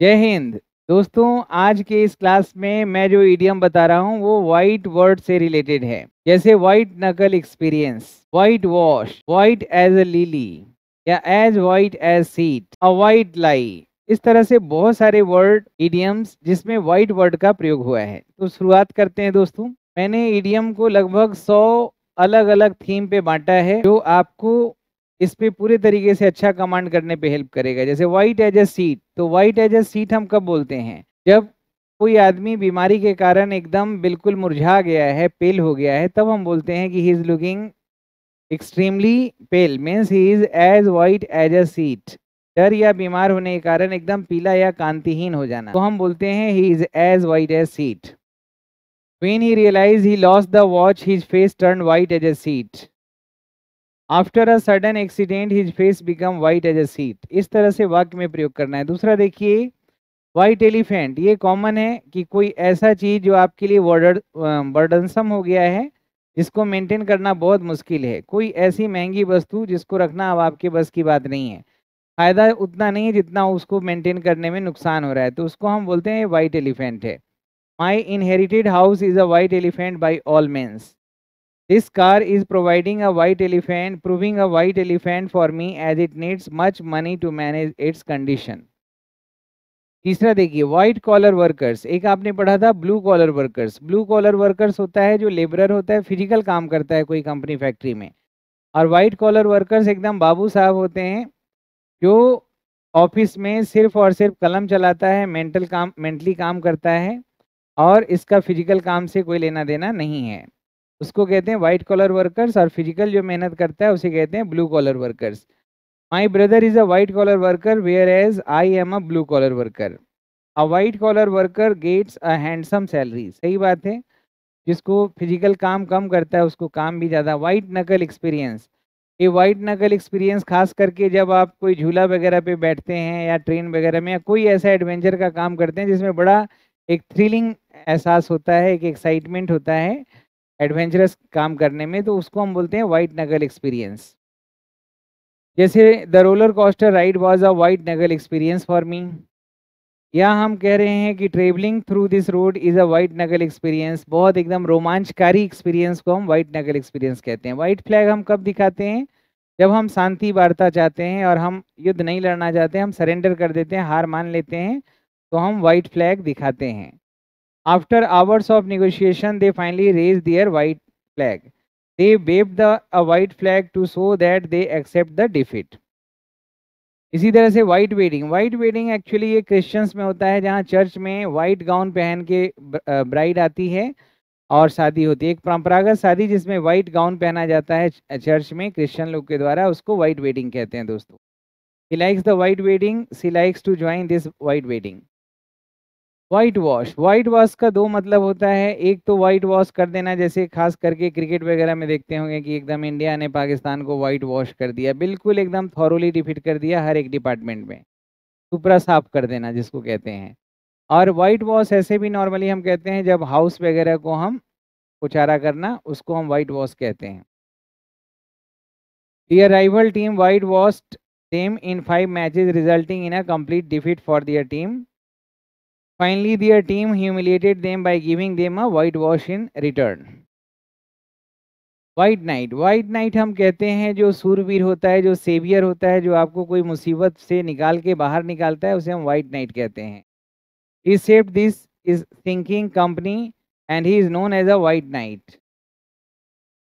जय हिंद। दोस्तों, आज के इस क्लास में मैं जो ईडियम बता रहा हूँ, वो वाइट वर्ड से रिलेटेड है। जैसे white knuckle experience whitewash white as a lily या as white as sheet a white lie इस तरह से बहुत सारे वर्ड ईडियम्स जिसमें वाइट वर्ड का प्रयोग हुआ है। तो शुरुआत करते हैं दोस्तों। मैंने ईडियम को लगभग सौ अलग अलग थीम पे बांटा है, जो आपको इस पे पूरे तरीके से अच्छा कमांड करने पे हेल्प करेगा। जैसे वाइट एज ए सीट तो वाइट एज ए सीट हम कब बोलते हैं? जब कोई आदमी बीमारी के कारण एकदम बिल्कुल मुरझा गया है पेल हो गया है तब हम बोलते हैं कि he is looking extremely pale means he is as white as a sheet डर या बीमार होने के कारण एकदम पीला या कांतिहीन हो जाना। तो हम बोलते हैं he is as white as sheet When he realized he lost the watch, his face turned white as a sheet. After a sudden accident his face become white as a sheet इस तरह से वाक्य में प्रयोग करना है। दूसरा देखिए वाइट एलिफेंट ये कॉमन है कि कोई ऐसा चीज़ जो आपके लिए बर्डनसम हो गया है, जिसको मेंटेन करना बहुत मुश्किल है। कोई ऐसी महँगी वस्तु जिसको रखना अब आपके बस की बात नहीं है। फ़ायदा उतना नहीं है जितना उसको मेंटेन करने में नुकसान हो रहा है। तो उसको हम बोलते हैं वाइट एलिफेंट है। My inherited house is a white elephant by all means This car is providing a white elephant, proving a white elephant for me as it needs much money to manage its condition. तीसरा देखिए white collar workers एक आपने पढ़ा था blue collar workers blue collar workers होता है जो labourer होता है फ़िज़िकल काम करता है कोई कंपनी फैक्ट्री में। और वाइट कॉलर वर्कर्स एकदम बाबू साहब होते हैं जो ऑफ़िस में सिर्फ़ और सिर्फ़ कलम चलाता है मेंटल काम मेंटली काम करता है और इसका फ़िज़िकल काम से कोई लेना देना नहीं है। उसको कहते हैं वाइट कॉलर वर्कर्स और फ़िज़िकल जो मेहनत करता है, उसे कहते हैं blue collar workers my brother is a white collar worker whereas I am a blue collar worker a white collar worker gets a handsome salary सही बात है? जिसको फ़िज़िकल काम कम करता है, उसको काम भी ज़्यादा। वाइट नकल एक्सपीरियंस ये वाइट नकल एक्सपीरियंस खास करके जब आप कोई झूला वगैरह पे बैठते हैं या ट्रेन वगैरह में या कोई ऐसा एडवेंचर का काम करते हैं, जिसमें बड़ा एक थ्रिलिंग एहसास होता है, एक एक्साइटमेंट होता है एडवेंचरस काम करने में तो उसको हम बोलते हैं वाइट नगल एक्सपीरियंस जैसे the roller coaster ride was a white knuckle experience for me या हम कह रहे हैं कि travelling through this road is a white knuckle experience बहुत एकदम रोमांचकारी एक्सपीरियंस को हम वाइट नगल एक्सपीरियंस कहते हैं। वाइट फ्लैग हम कब दिखाते हैं? जब हम शांति वार्ता चाहते हैं और हम युद्ध नहीं लड़ना चाहते, हम सरेंडर कर देते हैं, हार मान लेते हैं तो हम वाइट फ्लैग दिखाते हैं। After hours of negotiation, they finally raised their white flag. They waved the a white flag to show that they accept the defeat. इसी तरह से white wedding white wedding actually ये क्रिश्चियंस में होता है जहाँ चर्च में वाइट गाउन पहन के ब्राइड आती है और शादी होती है एक परंपरागत शादी जिसमें वाइट गाउन पहना जाता है चर्च में क्रिश्चियन लोग के द्वारा उसको वाइट वेडिंग कहते हैं दोस्तों he likes the white wedding she likes to join this white wedding whitewash whitewash का दो मतलब होता है, एक तो वाइट वॉश कर देना, जैसे खास करके क्रिकेट वगैरह में देखते होंगे कि एकदम इंडिया ने पाकिस्तान को वाइट वॉश कर दिया। बिल्कुल एकदम थॉरोली डिफिट कर दिया हर एक डिपार्टमेंट में। सुपरा साफ़ कर देना जिसको कहते हैं। और वाइट वॉश ऐसे भी नॉर्मली हम कहते हैं, जब हाउस वगैरह को हम उचारा करना, उसको हम वाइट वॉश कहते हैं। Their rival team whitewashed team in five matches resulting in a complete defeat for their team Finally, their team humiliated them by giving them a whitewash in return. White knight white knight हम कहते हैं जो सूरवीर होता है जो saviour होता है जो आपको कोई मुसीबत से निकाल के बाहर निकालता है उसे हम वाइट नाइट कहते हैं he saved this is thinking company and he is known as a white knight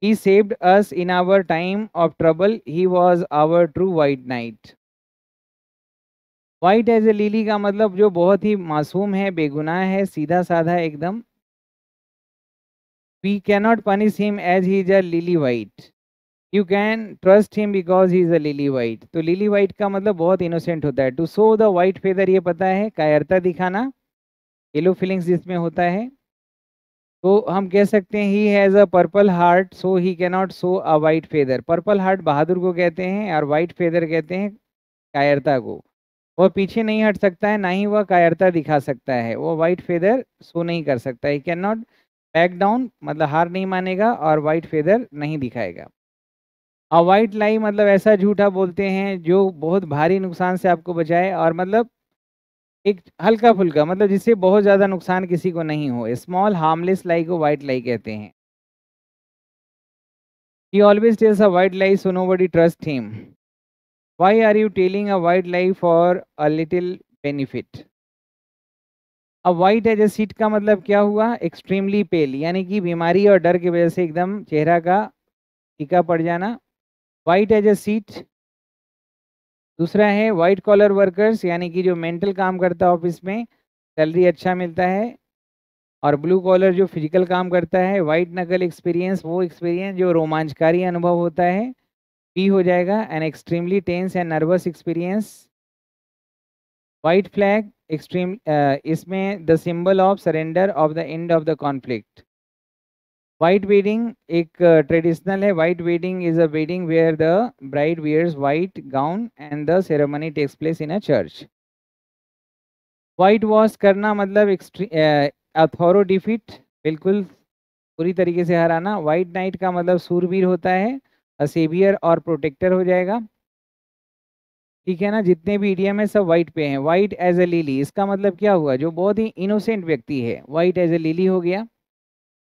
he saved us in our time of trouble he was our true white knight white as a lily का मतलब जो बहुत ही मासूम है, बेगुनाह है सीधा साधा एकदम। We cannot punish him as he is a lily white you can trust him because he is a lily white तो लिली वाइट का मतलब बहुत इनोसेंट होता है। To show the white feather ये पता है, कायरता दिखाना। येलो फीलिंग्स जिसमें होता है। तो हम कह सकते हैं he has a purple heart so he cannot show a white feather purple heart बहादुर को कहते हैं और वाइट फेदर कहते हैं कायरता को। वह पीछे नहीं हट सकता है, ना ही वह कायरता दिखा सकता है वो वाइट फेदर सो नहीं कर सकता he can not back down मतलब हार नहीं मानेगा और वाइट फेदर नहीं दिखाएगा और वाइट लाई मतलब ऐसा झूठा बोलते हैं जो बहुत भारी नुकसान से आपको बचाए और मतलब एक हल्का-फुल्का मतलब जिससे बहुत ज़्यादा नुकसान किसी को नहीं हो। स्मॉल हार्मलेस लाई को व्हाइट लाई कहते हैं। He always tells a white lie, so nobody trusts him. Why are you telling a white lie for a little benefit? अब व्हाइट एज ए सीट का मतलब क्या हुआ? एक्सट्रीमली पेल यानी कि बीमारी और डर की वजह से एकदम चेहरा का टीका पड़ जाना। व्हाइट एज ए सीट दूसरा है वाइट कॉलर वर्कर्स यानी कि जो मेंटल काम करता है ऑफ़िस में सैलरी अच्छा मिलता है। और ब्लू कॉलर जो फ़िज़िकल काम करता है वाइट नकल एक्सपीरियंस वो एक्सपीरियंस जो रोमांचकारी अनुभव होता है। पी हो जाएगा an extremely tense and nervous experience white flag extreme इसमें the symbol of surrender of the end of the conflict white wedding एक ट्रेडिशनल है white wedding is a wedding where the bride wears white gown and the ceremony takes place in a church whitewash करना मतलब अथॉरो defeat बिल्कुल पूरी तरीके से हराना। White night का मतलब सूरवीर होता है। असेवियर और प्रोटेक्टर हो जाएगा। ठीक है ना? जितने भी ईडियम है, सब वाइट पे हैं। वाइट एज ए लीली इसका मतलब क्या हुआ? जो बहुत ही इनोसेंट व्यक्ति है वाइट एज ए लीली हो गया।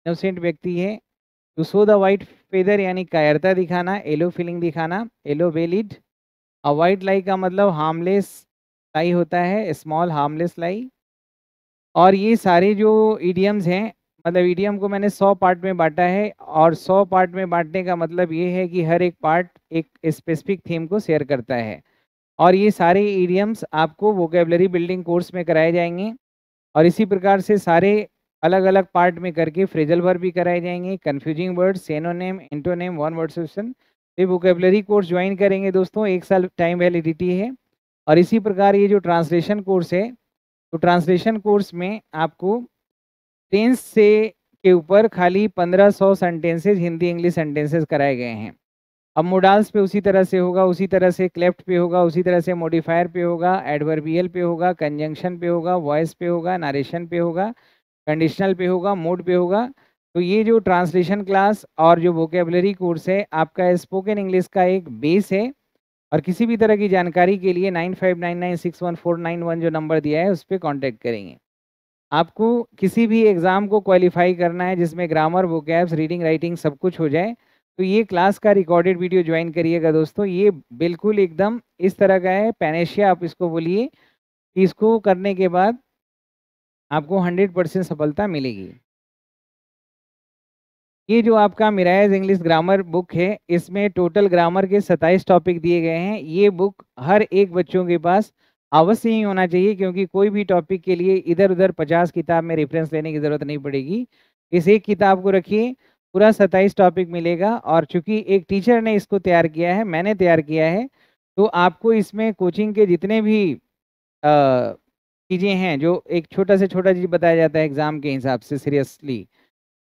इनोसेंट व्यक्ति है। To show the white feather यानी कायरता दिखाना येलो फीलिंग दिखाना yellow bellied a white lie का मतलब हार्मलेस लाई होता है स्मॉल हार्मलेस लाई और ये सारे जो ईडियम्स हैं मतलब ईडियम को मैंने सौ पार्ट में बांटा है और सौ पार्ट में बांटने का मतलब ये है कि हर एक पार्ट एक स्पेसिफिक थीम को शेयर करता है। और ये सारे ईडियम्स आपको वोकेबलरी बिल्डिंग कोर्स में कराए जाएँगे और इसी प्रकार से सारे अलग अलग पार्ट में करके फ्रेजल वर्ब भी कराए जाएँगे confusing word synonym antonym one word solution ये वोकेबलरी कोर्स ज्वाइन करेंगे दोस्तों, एक साल टाइम वैलिडिटी है। और इसी प्रकार ये जो ट्रांसलेशन कोर्स है तो ट्रांसलेशन कोर्स में आपको टेंस से के ऊपर खाली 1500 सेंटेंसेज हिंदी इंग्लिश सेंटेंसेज कराए गए हैं। अब मोडाल्स पे उसी तरह से होगा, उसी तरह से क्लेफ्ट पे होगा, उसी तरह से मॉडिफायर पे होगा एडवर्बियल पे होगा कंजंक्शन पे होगा वॉइस पे होगा नारेशन पे होगा कंडीशनल पे होगा मोड पे होगा। तो ये जो ट्रांसलेशन क्लास और जो वोकेबलरी कोर्स है, आपका स्पोकन इंग्लिश का एक बेस है। और किसी भी तरह की जानकारी के लिए nine five nine nine six one four nine one जो नंबर दिया है, उस पर कॉन्टैक्ट करेंगे। आपको किसी भी एग्ज़ाम को क्वालिफाई करना है जिसमें ग्रामर वोकैब्स रीडिंग राइटिंग सब कुछ हो जाए तो ये क्लास का रिकॉर्डेड वीडियो ज्वाइन करिएगा दोस्तों। ये बिल्कुल एकदम इस तरह का है पैनेशिया आप इसको बोलिए इसको करने के बाद आपको 100 परसेंट सफलता मिलेगी। ये जो आपका मिराइज इंग्लिश ग्रामर बुक है, इसमें टोटल ग्रामर के 27 टॉपिक दिए गए हैं। ये बुक हर एक बच्चों के पास अवश्य ही होना चाहिए, क्योंकि कोई भी टॉपिक के लिए इधर उधर 50 किताब में रेफरेंस लेने की ज़रूरत नहीं पड़ेगी। इस एक किताब को रखिए, पूरा सत्ताईस टॉपिक मिलेगा और चूँकि एक टीचर ने इसको तैयार किया है, मैंने तैयार किया है तो आपको इसमें कोचिंग के जितने भी चीज़ें हैं, जो एक छोटा से छोटा चीज़ बताया जाता है एग्ज़ाम के हिसाब से सीरियसली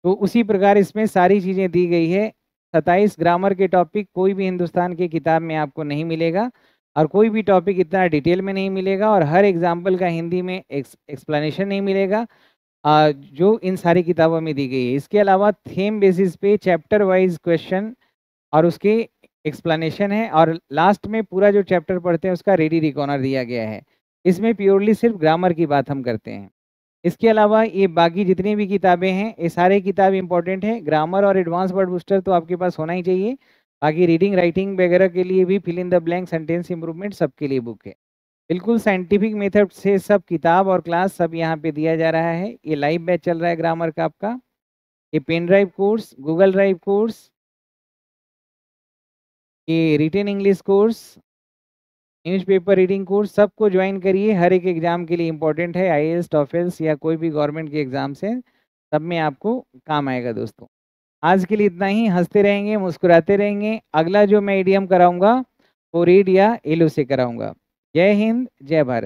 तो उसी प्रकार इसमें सारी चीज़ें दी गई है। सत्ताईस ग्रामर के टॉपिक कोई भी हिंदुस्तान की किताब में आपको नहीं मिलेगा। और कोई भी टॉपिक इतना डिटेल में नहीं मिलेगा और हर एग्ज़ाम्पल का हिंदी में एक्सप्लेनेशन नहीं मिलेगा। जो इन सारी किताबों में दी गई है। इसके अलावा थीम बेसिस पे चैप्टर वाइज क्वेश्चन और उसके एक्सप्लेनेशन है और लास्ट में पूरा जो चैप्टर पढ़ते हैं उसका रेडी रिकॉर्नर दिया गया है। इसमें प्योरली सिर्फ़ ग्रामर की बात हम करते हैं। इसके अलावा ये बाकी जितनी भी किताबें हैं, ये सारे किताब इंपॉर्टेंट हैं। ग्रामर और एडवांस वर्ड बूस्टर तो आपके पास होना ही चाहिए। बाकी रीडिंग राइटिंग वगैरह के लिए भी fill in the blank sentence improvement सबके लिए बुक है। बिल्कुल साइंटिफिक मेथड से सब किताब और क्लास सब यहाँ पे दिया जा रहा है। ये लाइव बैच चल रहा है ग्रामर का आपका। ये pen drive course Google drive course ये written English course newspaper reading course सबको ज्वाइन करिए। हर एक एग्ज़ाम के लिए इम्पोर्टेंट है आई एस या कोई भी गवर्नमेंट के एग्ज़ाम से सब में आपको काम आएगा दोस्तों। आज के लिए इतना ही। हँसते रहेंगे, मुस्कुराते रहेंगे। अगला जो मैं ईडीएम कराऊँगा, वो रीड या एलो से कराऊँगा। जय हिंद, जय भारत।